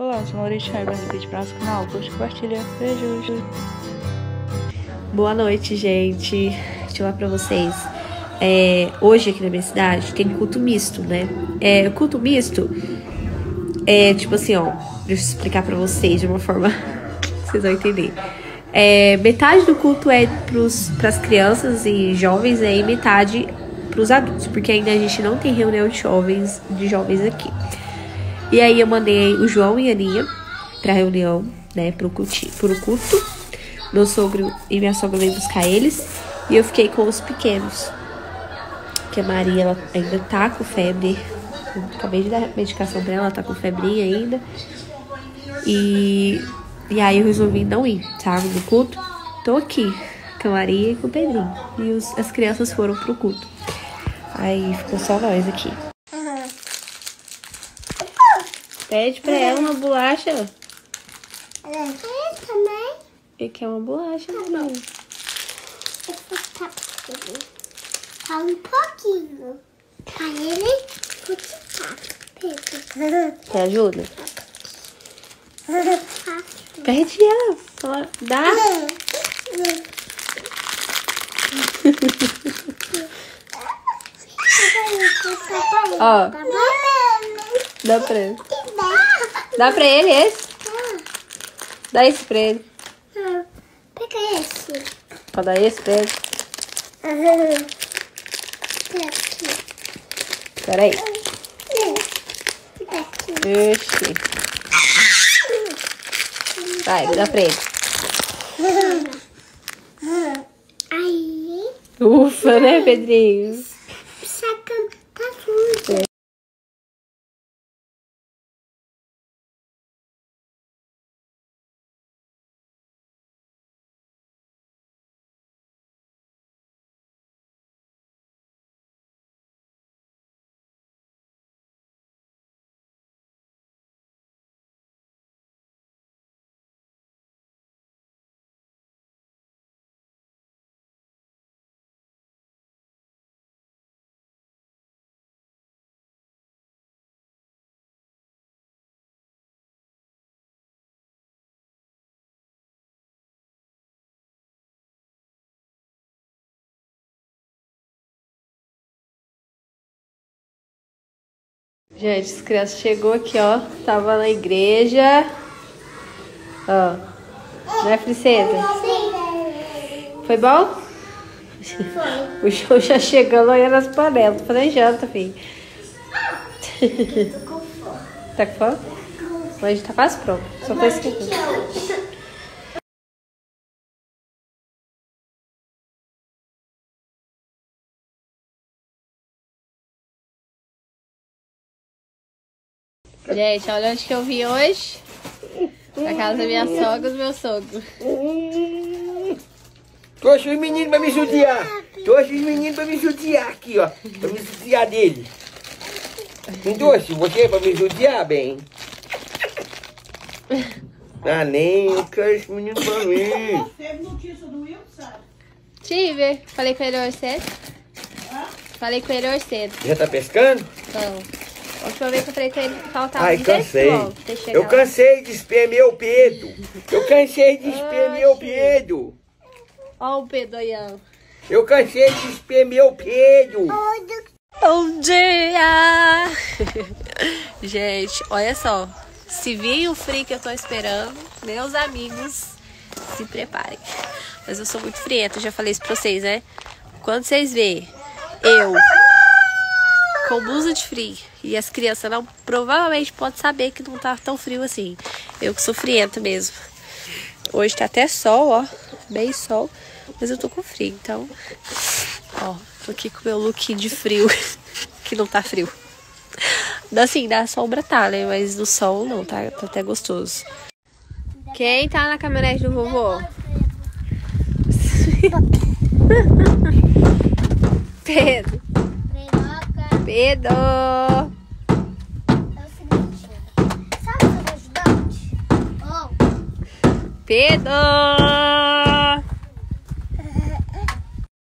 Olá, sou Maurício um vídeo para nosso canal. Curte, compartilha. Beijos. Boa noite, gente. Deixa eu falar pra vocês. É, hoje aqui na minha cidade tem culto misto, né? É, culto misto é tipo assim, ó. Deixa eu explicar pra vocês de uma forma que vocês vão entender. É, metade do culto é pros, pras crianças e jovens né, e metade pros adultos, porque ainda a gente não tem reunião de jovens, de jovens aqui. E aí eu mandei o João e a Aninha pra reunião, né, pro, culti, pro culto. Meu sogro e minha sogra veio buscar eles. E eu fiquei com os pequenos. Que a Maria ela ainda tá com febre. Eu acabei de dar medicação pra ela, ela tá com febrinha ainda. E, e aí eu resolvi não ir, sabe, no culto. Tô aqui com a Maria e com o Pedrinho. E os, as crianças foram pro culto. Aí ficou só nós aqui. Pede pra ela uma bolacha. Eu também. E quer uma bolacha, não. Fala um pouquinho. Pra ele. Pedro. Quer ajuda? Pede ela. Fala, dá. Ó. Tá bom? Dá pra ele. Dá pra ele esse? Dá esse pra ele. Pega esse. Pode dar esse pra ele. Aqui. Pera aí. Oxi. Vai, dá pra ele. Aí, Ufa, né, Pedrinho? Gente, as crianças chegou aqui, ó. Tava na igreja. Ó. Né, Princesa? Foi bom? O show já chegando olhando as panelas. Tô fazendo janta, filho. Tá com fome? Mas tá quase pronto. Só foi esquentando. Gente, olha onde que eu vim hoje. Na casa da minha sogra e do meu sogro. Trouxe os meninos pra me judiar. Trouxe os meninos pra me judiar aqui, ó. Pra me judiar dele. Não trouxe você pra me judiar, bem? Ah, nem eu quero esse menino pra mim. Teve notícia do Will, sabe? Tive. Falei com ele hoje cedo. Falei com ele hoje cedo. Já tá pescando? Então, a última vez que eu falei com ele, faltava Ai, 10 cansei. Eu lá. cansei de espremer o Pedro. Eu cansei de espremer o Pedro. Ó o Pedoião. Eu cansei de espremer o Pedro. Bom dia! Gente, olha só. Se vir o frio que eu tô esperando, meus amigos, se preparem. Mas eu sou muito frienta, eu já falei isso pra vocês, né? Quando vocês verem eu com blusa de frio e as crianças não, provavelmente pode saber que não tá tão frio assim. Eu que sou frienta mesmo. Hoje tá até sol, ó. Bem sol. Mas eu tô com frio, então. Ó, tô aqui com meu look de frio. que não tá frio. Assim, da sombra tá, né? Mas no sol não, tá, tá até gostoso. Quem tá na caminhonete do vovô? Pedro. Pedro. É o seguinte, sabe? Oh, Pedro.